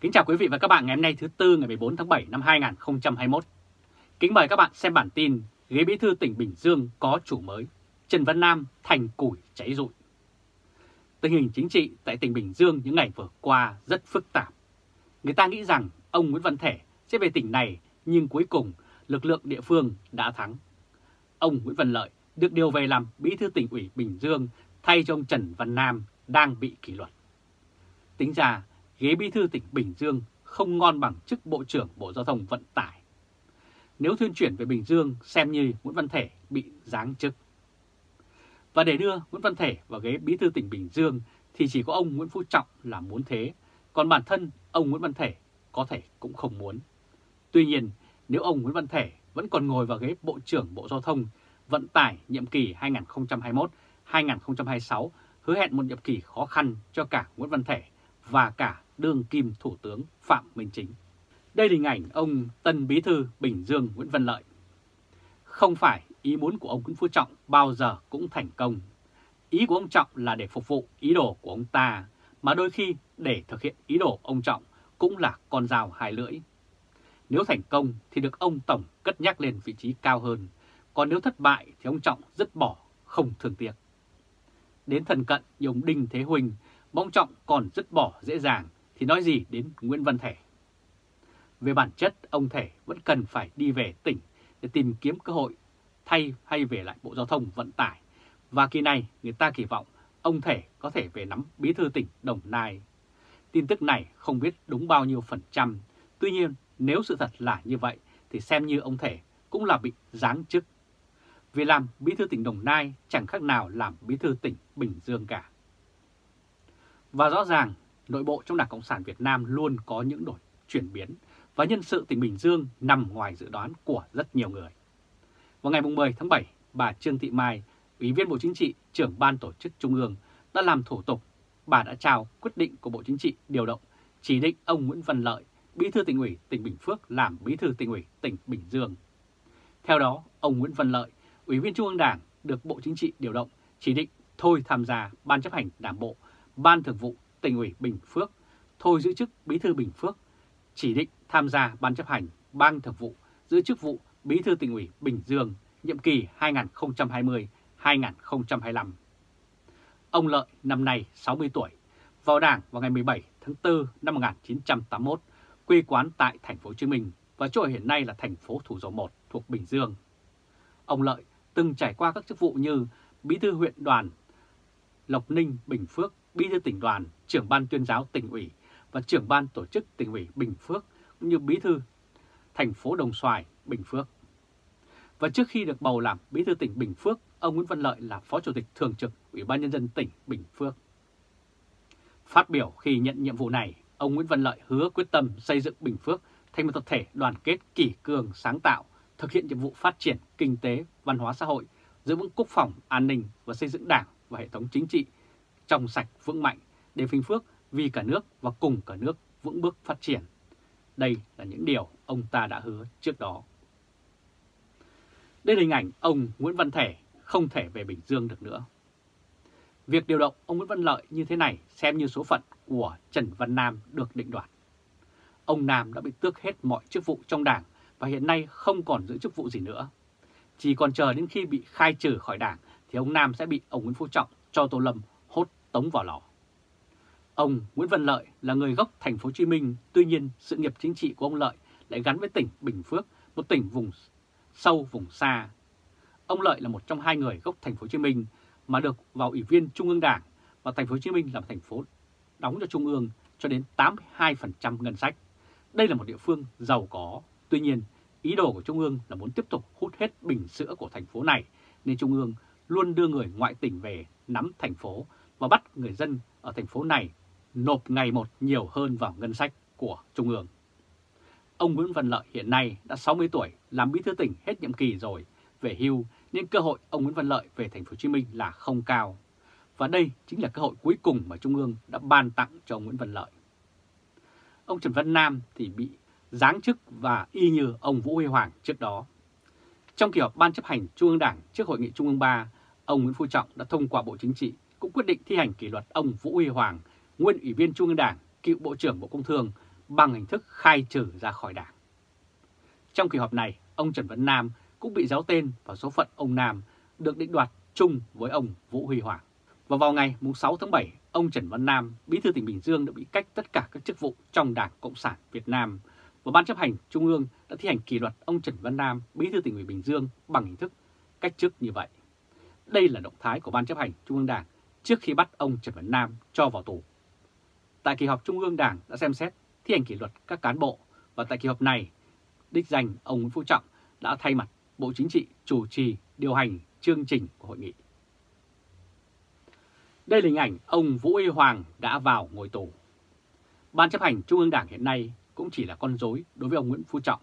Kính chào quý vị và các bạn ngày hôm nay thứ Tư ngày 14 tháng 7 năm 2021. Kính mời các bạn xem bản tin ghế bí thư tỉnh Bình Dương có chủ mới, Trần Văn Nam thành củi cháy rụi. Tình hình chính trị tại tỉnh Bình Dương những ngày vừa qua rất phức tạp. Người ta nghĩ rằng ông Nguyễn Văn Thể sẽ về tỉnh này nhưng cuối cùng lực lượng địa phương đã thắng. Ông Nguyễn Văn Lợi được điều về làm bí thư tỉnh ủy Bình Dương thay cho ông Trần Văn Nam đang bị kỷ luật. Tính ra, ghế bí thư tỉnh Bình Dương không ngon bằng chức Bộ trưởng Bộ Giao thông Vận tải. Nếu thuyên chuyển về Bình Dương xem như Nguyễn Văn Thể bị giáng chức. Và để đưa Nguyễn Văn Thể vào ghế bí thư tỉnh Bình Dương thì chỉ có ông Nguyễn Phú Trọng là muốn thế, còn bản thân ông Nguyễn Văn Thể có thể cũng không muốn. Tuy nhiên, nếu ông Nguyễn Văn Thể vẫn còn ngồi vào ghế Bộ trưởng Bộ Giao thông Vận tải nhiệm kỳ 2021-2026 hứa hẹn một nhiệm kỳ khó khăn cho cả Nguyễn Văn Thể và cả đương kim Thủ tướng Phạm Minh Chính. Đây là hình ảnh ông Tân Bí Thư Bình Dương Nguyễn Văn Lợi. Không phải ý muốn của ông Nguyễn Phú Trọng bao giờ cũng thành công. Ý của ông Trọng là để phục vụ ý đồ của ông ta, mà đôi khi để thực hiện ý đồ ông Trọng cũng là con dao hai lưỡi. Nếu thành công thì được ông Tổng cất nhắc lên vị trí cao hơn, còn nếu thất bại thì ông Trọng dứt bỏ, không thường tiếc. Đến thần cận như ông Đinh Thế Huỳnh, bóng Trọng còn dứt bỏ dễ dàng thì nói gì đến Nguyễn Văn Thể. Về bản chất, ông Thể vẫn cần phải đi về tỉnh để tìm kiếm cơ hội thay hay về lại Bộ Giao thông Vận tải. Và kỳ này người ta kỳ vọng ông Thể có thể về nắm bí thư tỉnh Đồng Nai. Tin tức này không biết đúng bao nhiêu phần trăm. Tuy nhiên, nếu sự thật là như vậy thì xem như ông Thể cũng là bị giáng chức. Vì làm bí thư tỉnh Đồng Nai chẳng khác nào làm bí thư tỉnh Bình Dương cả. Và rõ ràng, nội bộ trong Đảng Cộng sản Việt Nam luôn có những đổi chuyển biến và nhân sự tỉnh Bình Dương nằm ngoài dự đoán của rất nhiều người. Vào ngày 10 tháng 7, bà Trương Thị Mai, Ủy viên Bộ Chính trị, trưởng Ban Tổ chức Trung ương đã làm thủ tục. Bà đã trao quyết định của Bộ Chính trị điều động, chỉ định ông Nguyễn Văn Lợi, Bí thư tỉnh ủy tỉnh Bình Phước làm Bí thư tỉnh ủy tỉnh Bình Dương. Theo đó, ông Nguyễn Văn Lợi, Ủy viên Trung ương Đảng được Bộ Chính trị điều động, chỉ định thôi tham gia Ban chấp hành Đảng bộ, Ban thường vụ tỉnh ủy Bình Phước, thôi giữ chức Bí thư Bình Phước, chỉ định tham gia Ban chấp hành, Ban thường vụ, giữ chức vụ Bí thư tỉnh ủy Bình Dương, nhiệm kỳ 2020-2025. Ông Lợi năm nay 60 tuổi, vào Đảng vào ngày 17 tháng 4 năm 1981, quê quán tại thành phố Hồ Chí Minh và chỗ hiện nay là thành phố Thủ Dầu Một thuộc Bình Dương. Ông Lợi từng trải qua các chức vụ như Bí thư huyện đoàn Lộc Ninh, Bình Phước, Bí thư tỉnh đoàn, trưởng ban tuyên giáo tỉnh ủy và trưởng ban tổ chức tỉnh ủy Bình Phước cũng như Bí thư thành phố Đồng Xoài, Bình Phước. Và trước khi được bầu làm Bí thư tỉnh Bình Phước, ông Nguyễn Văn Lợi là Phó Chủ tịch Thường trực Ủy ban Nhân dân tỉnh Bình Phước. Phát biểu khi nhận nhiệm vụ này, ông Nguyễn Văn Lợi hứa quyết tâm xây dựng Bình Phước thành một tập thể đoàn kết kỷ cường sáng tạo, thực hiện nhiệm vụ phát triển kinh tế, văn hóa xã hội, giữ vững quốc phòng, an ninh và xây dựng đảng và hệ thống chính trị trong sạch vững mạnh, để Bình Phước vì cả nước và cùng cả nước vững bước phát triển. Đây là những điều ông ta đã hứa trước đó. Đây là hình ảnh ông Nguyễn Văn Thể không thể về Bình Dương được nữa. Việc điều động ông Nguyễn Văn Lợi như thế này xem như số phận của Trần Văn Nam được định đoạt. Ông Nam đã bị tước hết mọi chức vụ trong đảng và hiện nay không còn giữ chức vụ gì nữa. Chỉ còn chờ đến khi bị khai trừ khỏi đảng thì ông Nam sẽ bị ông Nguyễn Phú Trọng cho Tô Lâm tống vào lò. Ông Nguyễn Văn Lợi là người gốc thành phố Hồ Chí Minh, tuy nhiên sự nghiệp chính trị của ông Lợi lại gắn với tỉnh Bình Phước, một tỉnh vùng sâu vùng xa. Ông Lợi là một trong hai người gốc thành phố Hồ Chí Minh mà được vào ủy viên Trung ương Đảng và thành phố Hồ Chí Minh là một thành phố đóng cho Trung ương cho đến 82% ngân sách. Đây là một địa phương giàu có, tuy nhiên ý đồ của Trung ương là muốn tiếp tục hút hết bình sữa của thành phố này nên Trung ương luôn đưa người ngoại tỉnh về nắm thành phố và bắt người dân ở thành phố này nộp ngày một nhiều hơn vào ngân sách của Trung ương. Ông Nguyễn Văn Lợi hiện nay đã 60 tuổi, làm bí thư tỉnh hết nhiệm kỳ rồi, về hưu nên cơ hội ông Nguyễn Văn Lợi về thành phố Hồ Chí Minh là không cao. Và đây chính là cơ hội cuối cùng mà Trung ương đã ban tặng cho ông Nguyễn Văn Lợi. Ông Trần Văn Nam thì bị giáng chức và y như ông Vũ Huy Hoàng trước đó. Trong kỳ họp Ban chấp hành Trung ương Đảng trước Hội nghị Trung ương 3, ông Nguyễn Phú Trọng đã thông qua Bộ Chính trị cũng quyết định thi hành kỷ luật ông Vũ Huy Hoàng, nguyên Ủy viên Trung ương Đảng, cựu Bộ trưởng Bộ Công Thương, bằng hình thức khai trừ ra khỏi đảng. Trong kỳ họp này, ông Trần Văn Nam cũng bị giáo tên và số phận ông Nam được định đoạt chung với ông Vũ Huy Hoàng. Và vào ngày 6 tháng 7, ông Trần Văn Nam, bí thư tỉnh Bình Dương đã bị cách tất cả các chức vụ trong Đảng Cộng sản Việt Nam và Ban chấp hành Trung ương đã thi hành kỷ luật ông Trần Văn Nam, bí thư tỉnh ủy Bình Dương bằng hình thức cách chức như vậy. Đây là động thái của Ban chấp hành Trung ương Đảng trước khi bắt ông Trần Văn Nam cho vào tù. Tại kỳ họp Trung ương Đảng đã xem xét thi hành kỷ luật các cán bộ và tại kỳ họp này, đích danh ông Nguyễn Phú Trọng đã thay mặt Bộ Chính trị chủ trì điều hành chương trình của hội nghị. Đây là hình ảnh ông Vũ Huy Hoàng đã vào ngồi tù. Ban chấp hành Trung ương Đảng hiện nay cũng chỉ là con rối đối với ông Nguyễn Phú Trọng.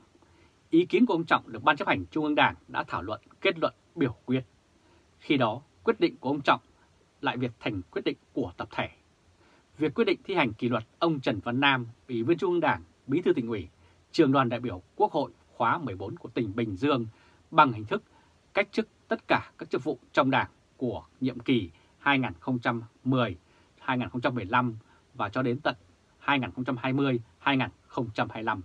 Ý kiến của ông Trọng được Ban chấp hành Trung ương Đảng đã thảo luận kết luận biểu quyết. Khi đó, quyết định của ông Trọng lại việc thành quyết định của tập thể. Việc quyết định thi hành kỷ luật ông Trần Văn Nam, Ủy viên Trung ương Đảng, Bí thư tỉnh ủy, trường đoàn đại biểu Quốc hội khóa 14 của tỉnh Bình Dương bằng hình thức cách chức tất cả các chức vụ trong Đảng của nhiệm kỳ 2010, 2015 và cho đến tận 2020-2025.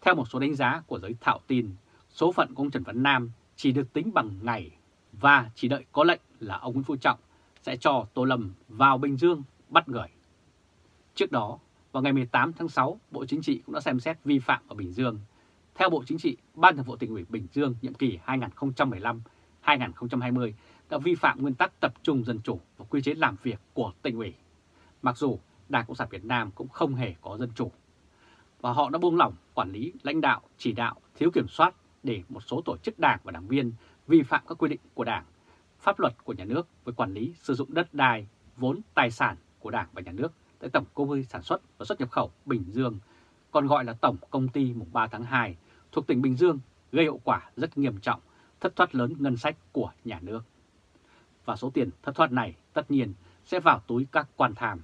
Theo một số đánh giá của giới thạo tin, số phận của ông Trần Văn Nam chỉ được tính bằng ngày và chỉ đợi có lệnh là ông Nguyễn Phú Trọng sẽ cho Tô Lâm vào Bình Dương bắt người. Trước đó, vào ngày 18 tháng 6, Bộ Chính trị cũng đã xem xét vi phạm ở Bình Dương. Theo Bộ Chính trị, Ban Thường vụ tỉnh ủy Bình Dương nhiệm kỳ 2015-2020 đã vi phạm nguyên tắc tập trung dân chủ và quy chế làm việc của tỉnh ủy. Mặc dù Đảng Cộng sản Việt Nam cũng không hề có dân chủ. Và họ đã buông lỏng quản lý, lãnh đạo, chỉ đạo, thiếu kiểm soát để một số tổ chức đảng và đảng viên vi phạm các quy định của đảng, pháp luật của nhà nước với quản lý sử dụng đất đai, vốn tài sản của đảng và nhà nước tại Tổng Công ty Sản xuất và Xuất nhập khẩu Bình Dương, còn gọi là Tổng Công ty mùng 3 tháng 2, thuộc tỉnh Bình Dương, gây hậu quả rất nghiêm trọng, thất thoát lớn ngân sách của nhà nước. Và số tiền thất thoát này tất nhiên sẽ vào túi các quan tham.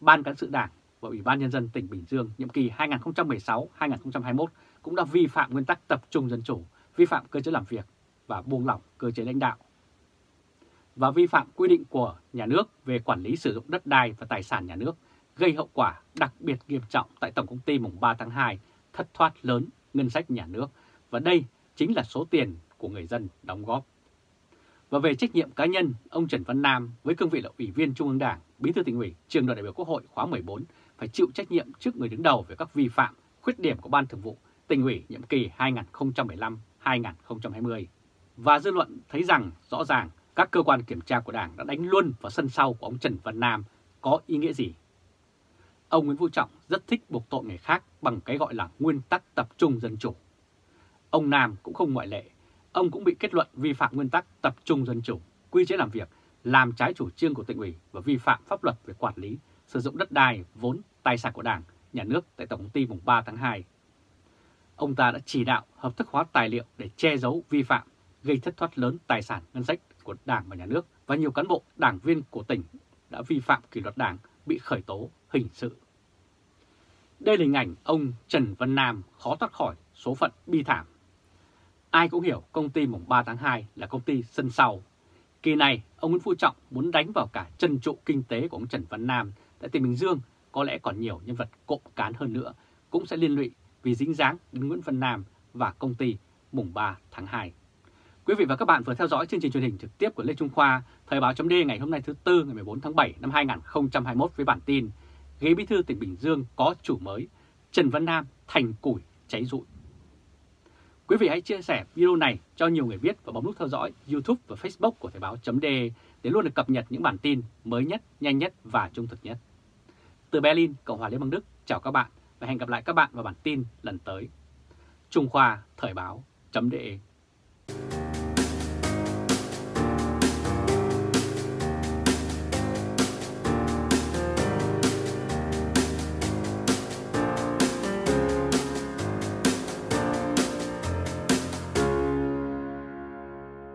Ban cán sự đảng và Ủy ban Nhân dân tỉnh Bình Dương nhiệm kỳ 2016-2021 cũng đã vi phạm nguyên tắc tập trung dân chủ, vi phạm cơ chế làm việc và buông lỏng cơ chế lãnh đạo và vi phạm quy định của nhà nước về quản lý sử dụng đất đai và tài sản nhà nước, gây hậu quả đặc biệt nghiêm trọng tại Tổng Công ty mùng 3 tháng 2, thất thoát lớn ngân sách nhà nước, và đây chính là số tiền của người dân đóng góp. Và về trách nhiệm cá nhân, ông Trần Văn Nam với cương vị là Ủy viên Trung ương Đảng, Bí thư tỉnh ủy, trường đoàn đại biểu Quốc hội khóa 14 phải chịu trách nhiệm trước người đứng đầu về các vi phạm, khuyết điểm của Ban Thường vụ tỉnh ủy nhiệm kỳ 2015-2020. Và dư luận thấy rằng rõ ràng các cơ quan kiểm tra của Đảng đã đánh luôn vào sân sau của ông Trần Văn Nam có ý nghĩa gì? Ông Nguyễn Phú Trọng rất thích buộc tội người khác bằng cái gọi là nguyên tắc tập trung dân chủ. Ông Nam cũng không ngoại lệ, ông cũng bị kết luận vi phạm nguyên tắc tập trung dân chủ, quy chế làm việc, làm trái chủ trương của tỉnh ủy và vi phạm pháp luật về quản lý, sử dụng đất đai, vốn, tài sản của Đảng, nhà nước tại Tổng công ty mùng 3 tháng 2. Ông ta đã chỉ đạo hợp thức hóa tài liệu để che giấu vi phạm, gây thất thoát lớn tài sản ngân sách của Đảng và Nhà nước và nhiều cán bộ, đảng viên của tỉnh đã vi phạm kỷ luật Đảng bị khởi tố hình sự. Đây là hình ảnh ông Trần Văn Nam khó thoát khỏi số phận bi thảm. Ai cũng hiểu công ty mùng 3 tháng 2 là công ty sân sau. Kỳ này, ông Nguyễn Phú Trọng muốn đánh vào cả chân trụ kinh tế của ông Trần Văn Nam tại tỉnh Bình Dương, có lẽ còn nhiều nhân vật cộng cán hơn nữa cũng sẽ liên lụy vì dính dáng đến Nguyễn Văn Nam và công ty mùng 3 tháng 2. Quý vị và các bạn vừa theo dõi chương trình truyền hình trực tiếp của Lê Trung Khoa, Thời báo chấm ngày hôm nay thứ Tư ngày 14 tháng 7 năm 2021 với bản tin Ghế bí thư tỉnh Bình Dương có chủ mới, Trần Văn Nam thành củi cháy rụi. Quý vị hãy chia sẻ video này cho nhiều người biết và bấm nút theo dõi YouTube và Facebook của Thời báo chấm để luôn được cập nhật những bản tin mới nhất, nhanh nhất và trung thực nhất. Từ Berlin, Cộng hòa Liên bang Đức, chào các bạn và hẹn gặp lại các bạn vào bản tin lần tới. Trung Khoa Thời báo chấm